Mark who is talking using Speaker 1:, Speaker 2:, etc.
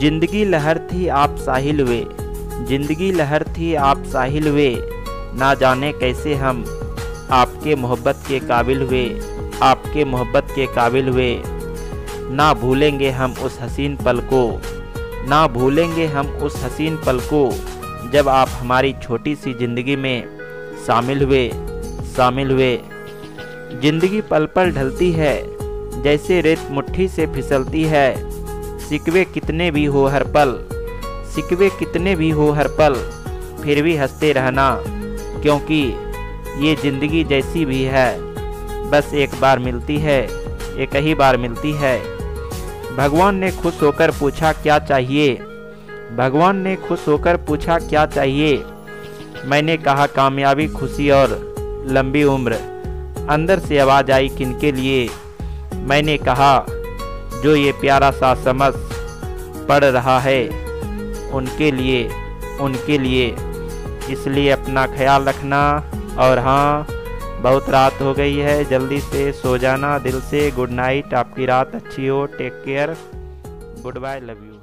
Speaker 1: ज़िंदगी लहर थी, आप साहिल वे ज़िंदगी लहर थी, आप साहिल वे ना जाने कैसे हम आपके मोहब्बत के काबिल हुए, आपके मोहब्बत के काबिल हुए। ना भूलेंगे हम उस हसीन पल को, ना भूलेंगे हम उस हसीन पल को, जब आप हमारी छोटी सी ज़िंदगी में शामिल हुए शामिल हुए। ज़िंदगी पल पल ढलती है, जैसे रेत मुट्ठी से फिसलती है। सिकवे कितने भी हो हर पल, सिकवे कितने भी हो हर पल, फिर भी हँसते रहना, क्योंकि ये ज़िंदगी जैसी भी है। बस एक बार मिलती है, एक ही बार मिलती है। भगवान ने खुश होकर पूछा, क्या चाहिए? भगवान ने खुश होकर पूछा, क्या चाहिए? मैंने कहा, कामयाबी, खुशी और लंबी उम्र। अंदर से आवाज़ आई, किनके लिए? मैंने कहा जो ये प्यारा सा समझ पड़ रहा है, उनके लिए उनके लिए। इसलिए अपना ख्याल रखना और हाँ बहुत रात हो गई है, जल्दी से सो जाना, दिल से गुड नाइट, आपकी रात अच्छी हो, take care, goodbye, love you.